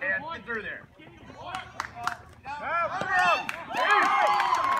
Ted, get through there.